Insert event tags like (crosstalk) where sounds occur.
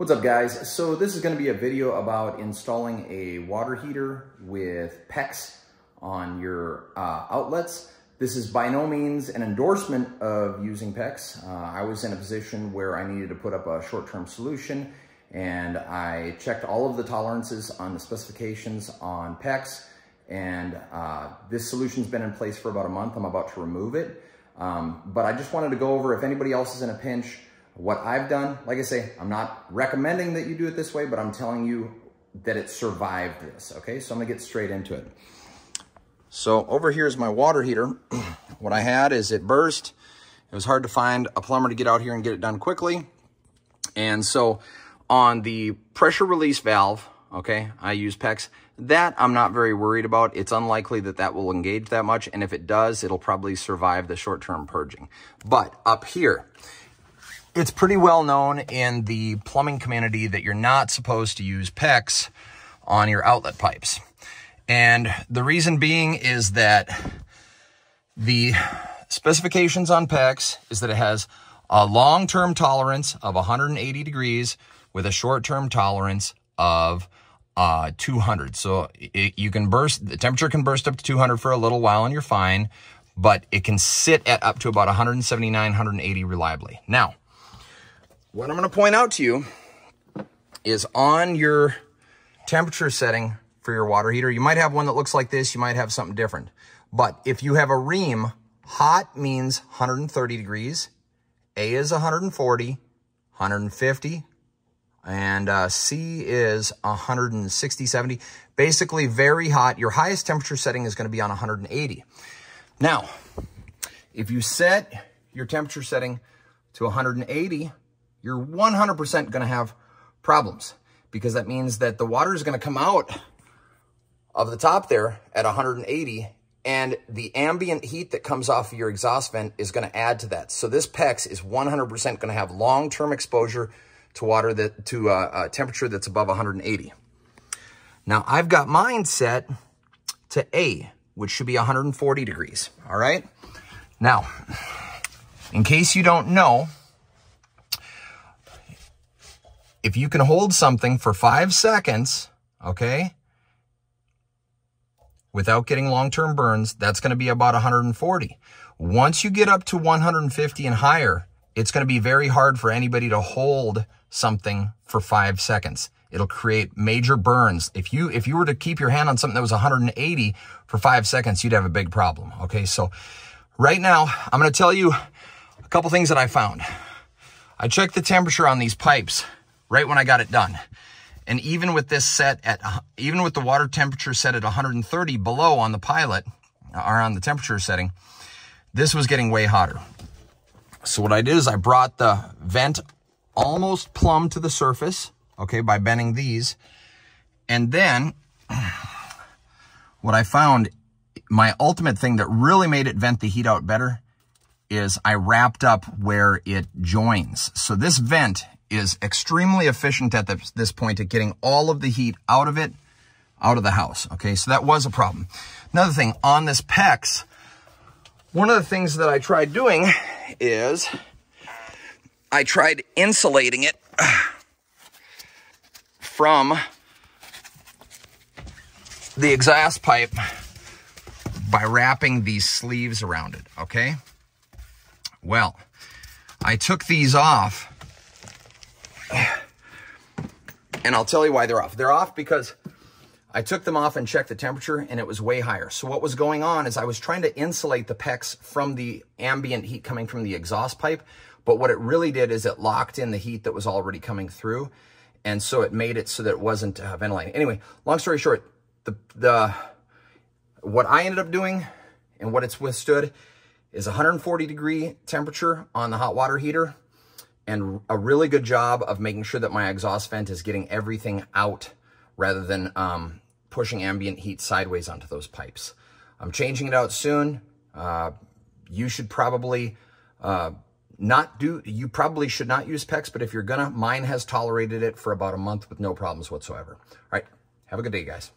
What's up guys? So this is going to be a video about installing a water heater with PEX on your uh, outlets. This is by no means an endorsement of using PEX. Uh, I was in a position where I needed to put up a short-term solution and I checked all of the tolerances on the specifications on PEX and uh, this solution's been in place for about a month. I'm about to remove it. Um, but I just wanted to go over if anybody else is in a pinch, what I've done, like I say, I'm not recommending that you do it this way, but I'm telling you that it survived this, okay? So I'm gonna get straight into it. So over here is my water heater. (clears throat) what I had is it burst. It was hard to find a plumber to get out here and get it done quickly. And so on the pressure release valve, okay, I use PEX. That I'm not very worried about. It's unlikely that that will engage that much. And if it does, it'll probably survive the short-term purging. But up here, it's pretty well known in the plumbing community that you're not supposed to use PEX on your outlet pipes. And the reason being is that the specifications on PEX is that it has a long-term tolerance of 180 degrees with a short-term tolerance of uh, 200. So it, you can burst, the temperature can burst up to 200 for a little while and you're fine, but it can sit at up to about 179, 180 reliably. Now, what I'm going to point out to you is on your temperature setting for your water heater, you might have one that looks like this, you might have something different. But if you have a Rheem, hot means 130 degrees, A is 140, 150, and uh, C is 160, 70. Basically very hot. Your highest temperature setting is going to be on 180. Now, if you set your temperature setting to 180, you're 100% going to have problems because that means that the water is going to come out of the top there at 180 and the ambient heat that comes off of your exhaust vent is going to add to that. So this PEX is 100% going to have long-term exposure to water that to a, a temperature that's above 180. Now I've got mine set to A, which should be 140 degrees. All right. Now, in case you don't know, if you can hold something for five seconds, okay, without getting long-term burns, that's going to be about 140. Once you get up to 150 and higher, it's going to be very hard for anybody to hold something for five seconds. It'll create major burns. If you, if you were to keep your hand on something that was 180 for five seconds, you'd have a big problem. Okay. So right now I'm going to tell you a couple things that I found. I checked the temperature on these pipes right when I got it done. And even with this set at, even with the water temperature set at 130 below on the pilot, or on the temperature setting, this was getting way hotter. So what I did is I brought the vent almost plumb to the surface, okay, by bending these. And then what I found, my ultimate thing that really made it vent the heat out better is I wrapped up where it joins. So this vent is extremely efficient at the, this point at getting all of the heat out of it, out of the house. Okay, so that was a problem. Another thing, on this PEX, one of the things that I tried doing is I tried insulating it from the exhaust pipe by wrapping these sleeves around it, okay? Well, I took these off and I'll tell you why they're off. They're off because I took them off and checked the temperature and it was way higher. So what was going on is I was trying to insulate the PEX from the ambient heat coming from the exhaust pipe. But what it really did is it locked in the heat that was already coming through. And so it made it so that it wasn't uh, ventilating. Anyway, long story short, the, the, what I ended up doing and what it's withstood is 140 degree temperature on the hot water heater and a really good job of making sure that my exhaust vent is getting everything out rather than um, pushing ambient heat sideways onto those pipes. I'm changing it out soon. Uh, you should probably uh, not do, you probably should not use PEX, but if you're gonna, mine has tolerated it for about a month with no problems whatsoever. All right, have a good day, guys.